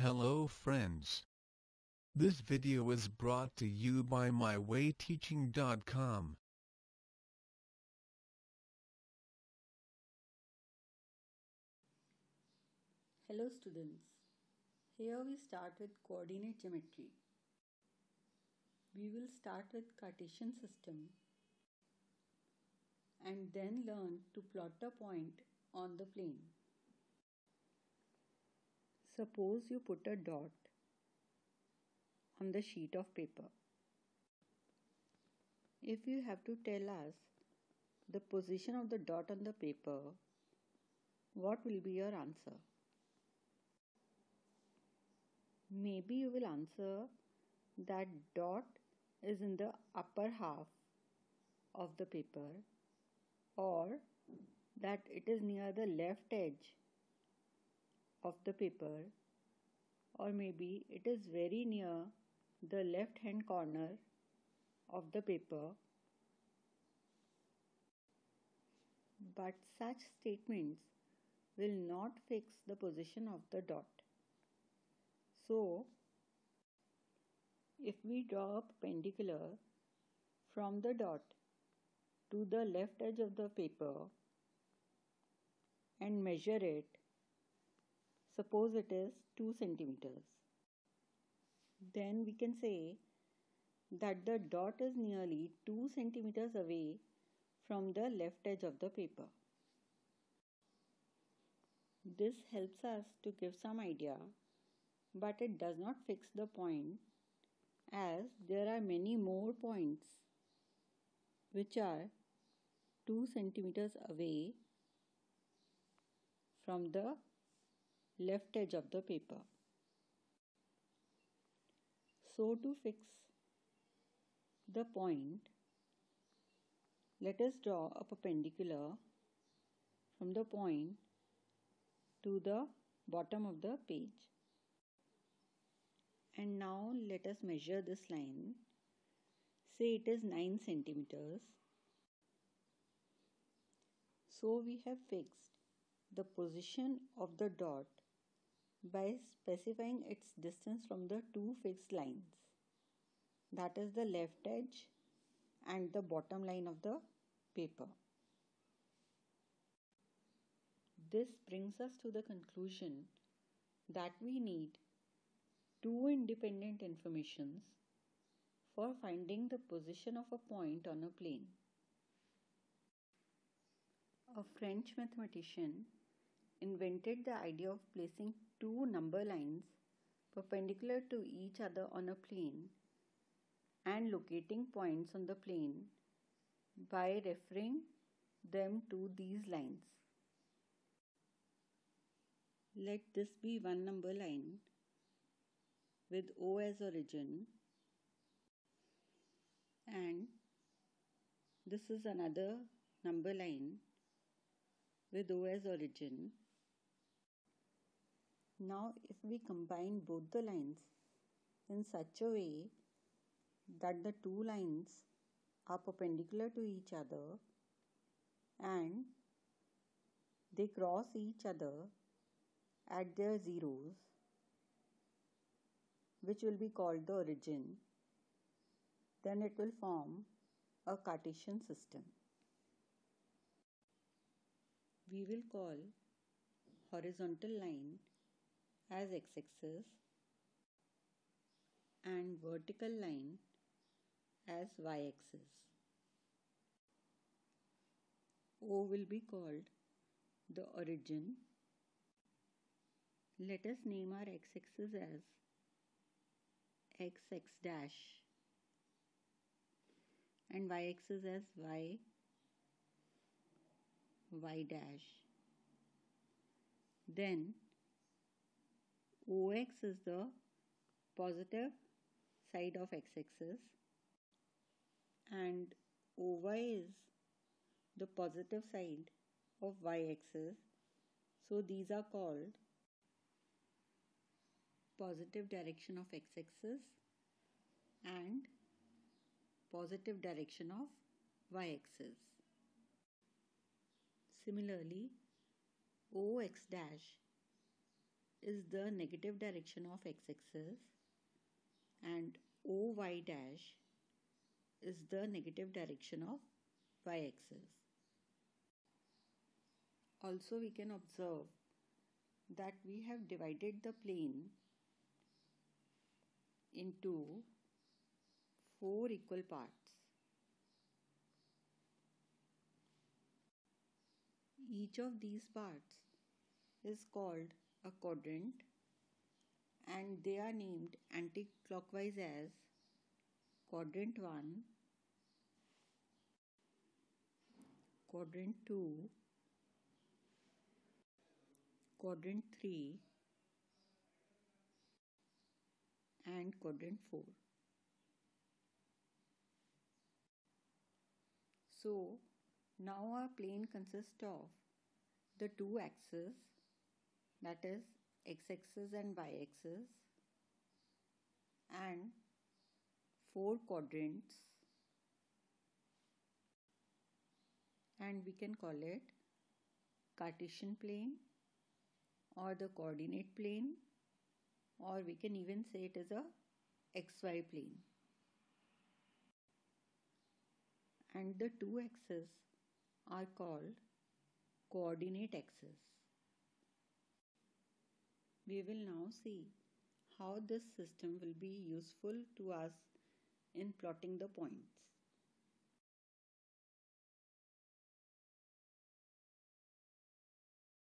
Hello friends. This video is brought to you by mywayteaching.com. Hello students. Here we start with coordinate geometry. We will start with Cartesian system and then learn to plot a point on the plane. Suppose you put a dot on the sheet of paper. If you have to tell us the position of the dot on the paper, what will be your answer? Maybe you will answer that dot is in the upper half of the paper or that it is near the left edge of the paper or maybe it is very near the left hand corner of the paper but such statements will not fix the position of the dot. So, if we draw a perpendicular from the dot to the left edge of the paper and measure it Suppose it is 2 centimeters. Then we can say that the dot is nearly 2 centimeters away from the left edge of the paper. This helps us to give some idea but it does not fix the point as there are many more points which are 2 centimeters away from the left edge of the paper. So to fix the point, let us draw a perpendicular from the point to the bottom of the page. And now let us measure this line. Say it is 9 centimeters. So we have fixed the position of the dot by specifying its distance from the two fixed lines that is the left edge and the bottom line of the paper. This brings us to the conclusion that we need two independent informations for finding the position of a point on a plane. A French mathematician invented the idea of placing two number lines perpendicular to each other on a plane and locating points on the plane by referring them to these lines. Let this be one number line with O as origin and this is another number line with O as origin now if we combine both the lines in such a way that the two lines are perpendicular to each other and they cross each other at their zeros which will be called the origin then it will form a Cartesian system. We will call horizontal line as x-axis and vertical line as y-axis. O will be called the origin. Let us name our x-axis as x x dash and y-axis as y y dash. Then OX is the positive side of x-axis and OY is the positive side of y-axis. So these are called positive direction of x-axis and positive direction of y-axis. Similarly, OX dash is the negative direction of x-axis and OY dash is the negative direction of y-axis. Also we can observe that we have divided the plane into four equal parts. Each of these parts is called a quadrant and they are named anti-clockwise as quadrant 1, quadrant 2, quadrant 3 and quadrant 4. So now our plane consists of the two axes that is x-axis and y-axis. And four quadrants. And we can call it Cartesian plane or the coordinate plane or we can even say it is a xy plane. And the two axes are called coordinate axes. We will now see how this system will be useful to us in plotting the points.